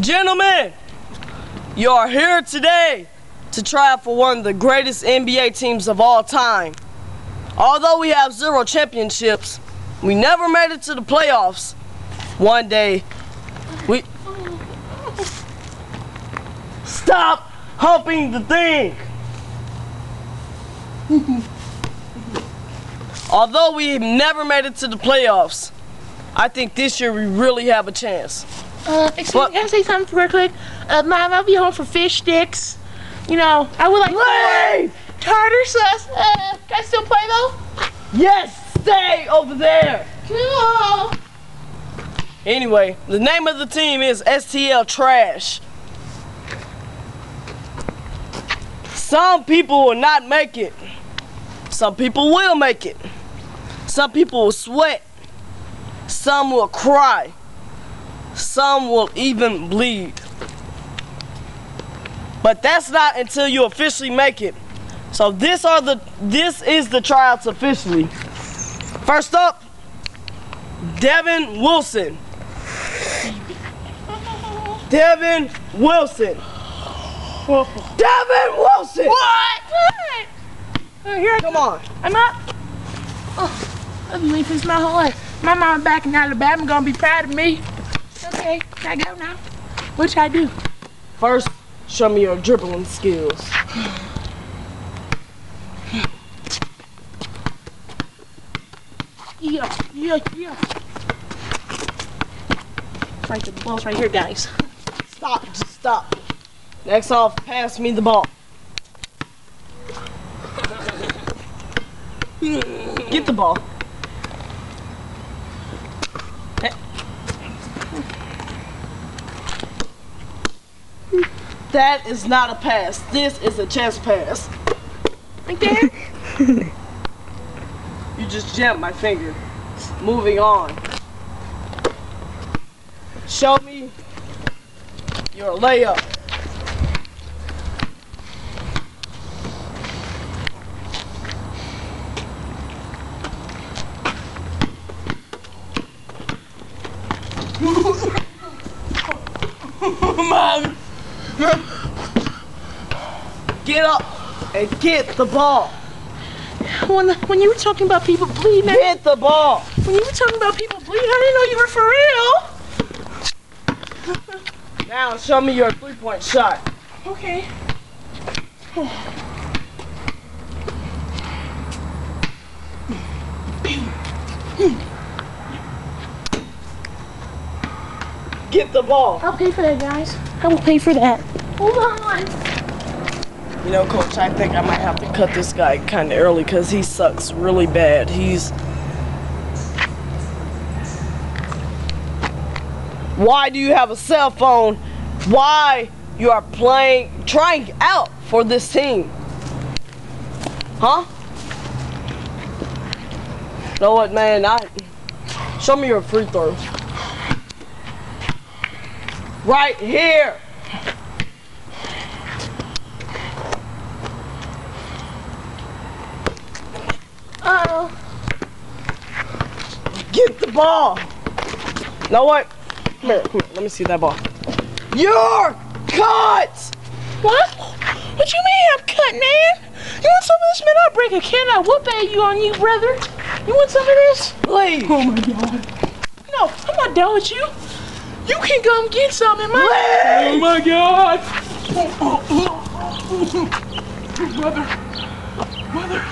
Gentlemen, you are here today to try out for one of the greatest NBA teams of all time. Although we have zero championships, we never made it to the playoffs. One day, we. Stop humping the thing! Although we never made it to the playoffs, I think this year we really have a chance. Uh, excuse What? me, can I say something real quick? Uh, Mom, I'll be home for fish sticks. You know, I would like Leave! tartar sauce. Uh, can I still play though? Yes, stay over there! Cool. Anyway, the name of the team is STL Trash. Some people will not make it. Some people will make it. Some people will sweat. Some will cry. Some will even bleed. But that's not until you officially make it. So this are the this is the tryouts officially. First up, Devin Wilson. Devin Wilson. Devin Wilson. What? What? Here Come on. I'm up. Oh, I've been waiting this my whole life. My mom back in Alabama gonna be proud of me. Okay, can I go now? What should I do? First, show me your dribbling skills. Yeah, yeah, yeah. Right, the ball's right here, guys. Stop. Just stop. Next off, pass me the ball. Get the ball. That is not a pass. This is a chest pass. Right there. You just jammed my finger. Moving on. Show me your layup. Mom. Get up and get the ball. when, when you were talking about people bleeding, Get the ball. when you were talking about people bleeding, I didn't know you were for real. Now show me your three-point shot. Okay. Get the ball. I'll pay for that, guys. I will pay for that. Hold on. You know, coach, I think I might have to cut this guy kind of early because he sucks really bad. He's. Why do you have a cell phone? Why you are playing, trying out for this team? Huh? You know what, man? I show me your free throws. Right here. Uh-oh. Get the ball. Know what? Come here, come here. Let me see that ball. You're cut. What? What you mean I'm cut, man? You want some of this, man? I'll break a can. I whoop at you on you, brother. You want some of this? Leave. Oh my god. No, I'm not done with you. You can come get some in my leg. Oh my God! Mother, mother.